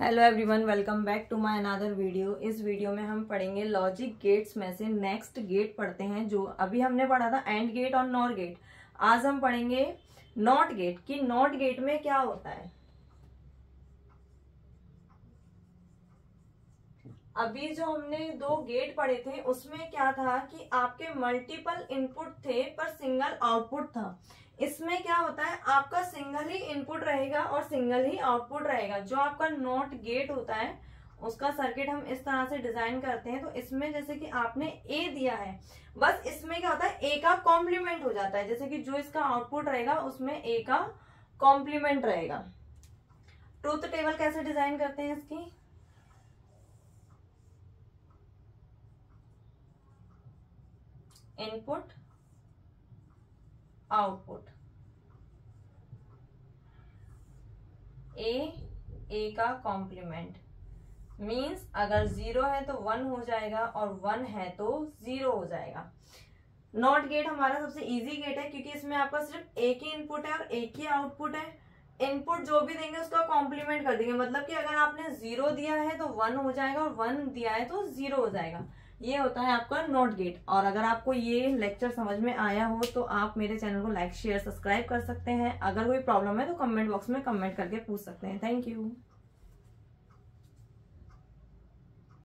Hello everyone welcome back to my another video इस video में हम पढ़ेंगे लॉजिक गेट्स में से नेक्स्ट गेट पढ़ते हैं, जो अभी हमने पढ़ा था एंड गेट और नॉट गेट आज हम पढ़ेंगे नॉट गेट कि नॉट गेट में क्या होता है? अभी जो हमने दो गेट पढ़े थे, उसमें क्या था कि आपके मल्टीपल इनपुट थे, पर सिंगल आउटपुट था। इसमें क्या होता है, आपका सिंगल ही इनपुट रहेगा और सिंगल ही आउटपुट रहेगा। जो आपका नोट गेट होता है, उसका सर्किट हम इस तरह से डिज़ाइन करते हैं तो इसमें जैसे कि आपने ए दिया है, बस इसमें क्या होता है ए का कॉम्प्लीमेंट हो जाता है। जैसे कि जो इसका आउटपुट रहेगा, उसमें ए का कॉम्प्लीमेंट रहेगा। ट्रूथ टेबल कैसे डिज़ाइन करते हैं इसकी? इनपुट आउटपुट ए ए का कॉम्प्लीमेंट मीन्स अगर ज़ीरो है तो वन हो जाएगा और वन है तो ज़ीरो हो जाएगा. नॉट गेट हमारा सबसे इजी गेट है क्योंकि इसमें आपका सिर्फ़ एक ही इनपुट है और एक ही आउटपुट है. इनपुट जो भी देंगे उसका कॉम्प्लीमेंट कर देंगे. मतलब कि अगर आपने ज़ीरो दिया है तो वन हो जाएगा और वन दिया है तो ज़ीरो हो जाएगा. ये होता है आपका नोट गेट। और अगर आपको ये लेक्चर समझ में आया हो तो आप मेरे चैनल को लाइक, शेयर, सब्सक्राइब कर सकते हैं। अगर कोई प्रॉब्लम है तो कमेंट बॉक्स में कमेंट करके पूछ सकते हैं। Thank you.